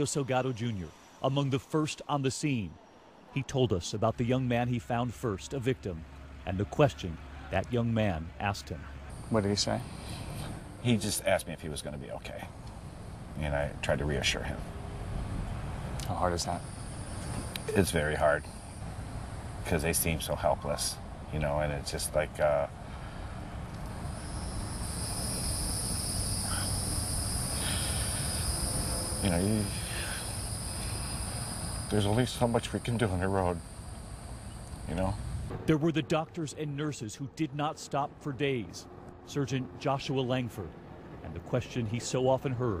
Salgado Jr., among the first on the scene. He told us about the young man he found first, a victim, and the question that young man asked him. What did he say? He just asked me if he was going to be okay. And I tried to reassure him. How hard is that? It's very hard because they seem so helpless, you know, and it's just like, uh, you know, you, there's only so much we can do on the road, you know? There were the doctors and nurses who did not stop for days. Surgeon Joshua Langford, and the question he so often heard